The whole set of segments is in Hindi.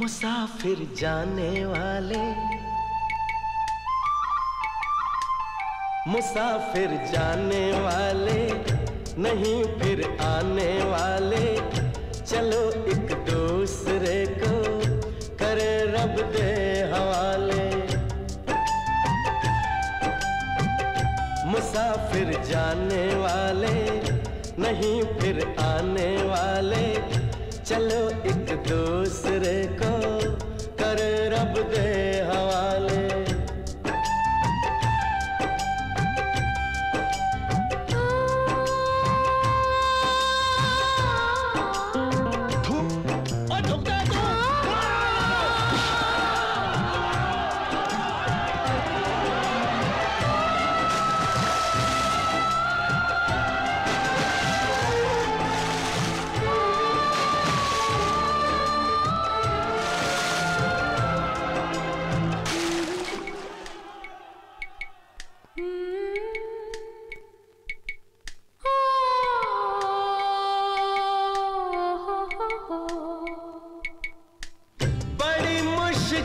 मुसाफिर जाने वाले मुसाफिर जाने वाले, नहीं फिर आने वाले। चलो एक दूसरे को करे रब दे हवाले। मुसाफिर जाने वाले, नहीं फिर आने वाले। चलो एक दूसरे को कर रब दे हवाले।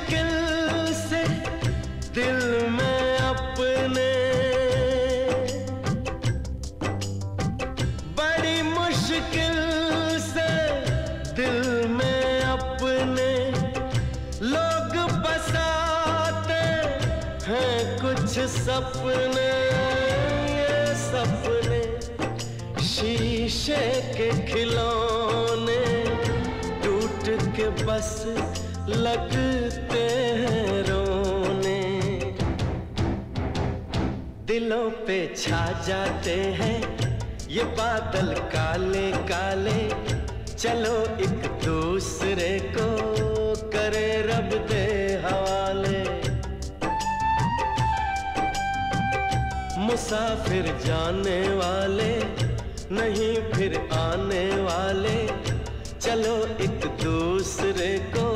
मुश्किल से दिल में अपने। बड़ी मुश्किल से दिल में अपने। लोग बसाते हैं कुछ सपने सपने शीशे के खिलौने। टूट के बस लगते हैं रोने। दिलों पे छा जाते हैं ये बादल काले काले। चलो एक दूसरे को करे रब दे हवाले। मुसाफिर जाने वाले, नहीं फिर आने वाले। चलो एक दूसरे को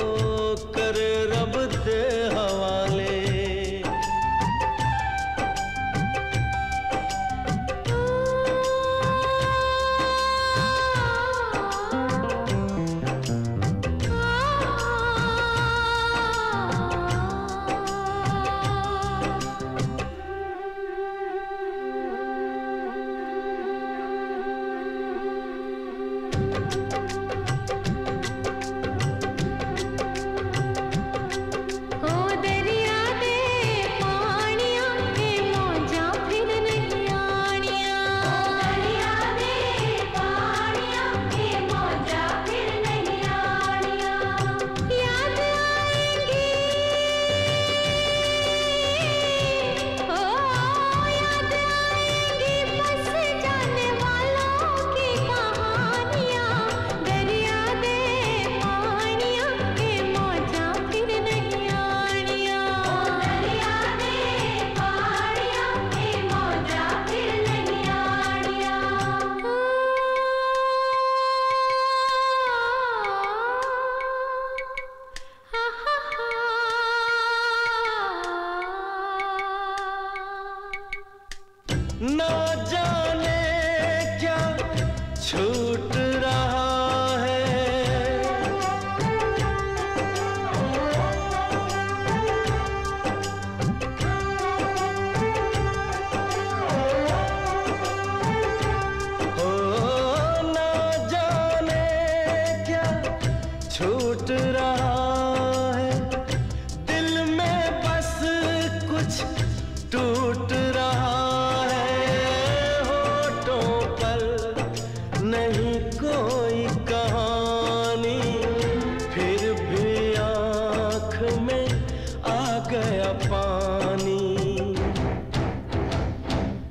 गया पानी।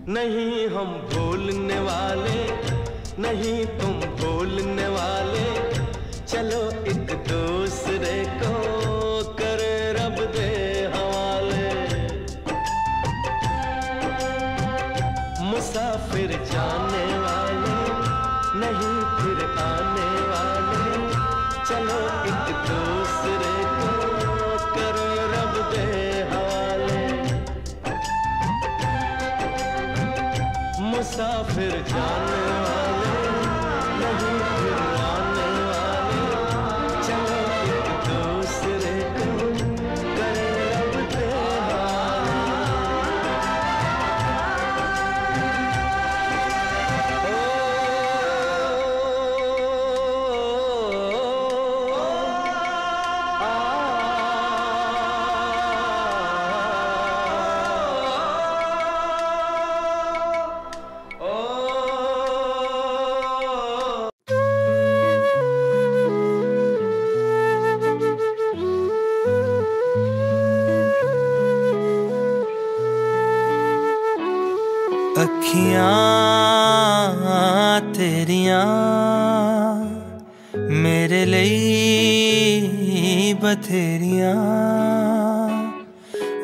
नहीं हम भूलने वाले नहीं Peter Johnny. ਅੱਖੀਆਂ ਤੇਰੀਆਂ ਮੇਰੇ ਲਈ ਬਥੇਰੀਆਂ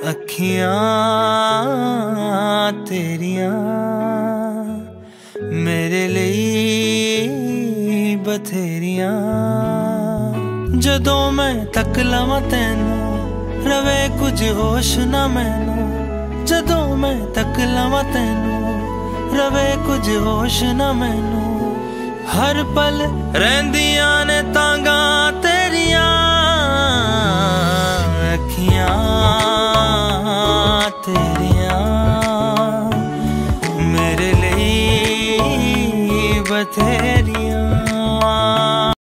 ਅੱਖੀਆਂ ਤੇਰੀਆਂ ਮੇਰੇ ਲਈ ਬਥੇਰੀਆਂ ਜਦੋਂ ਮੈਂ ਤੱਕ ਲਵਾਂ ਤੈਨੂੰ ਰਵੇ ਕੁਝ ਹੋਸ਼ ਨਾ ਮੈਨੂੰ ਜਦੋਂ ਮੈਂ ਤੱਕ ਲਵਾਂ ਤੈਨੂੰ ਰਵੇ ਕੁਝ ਹੋਸ਼ ਨਾ ਮੈਨੂੰ। ਹਰ ਪਲ ਰਹਿੰਦੀਆਂ ਨੇ ਤਾਂਗਾ ਤੇਰੀਆਂ।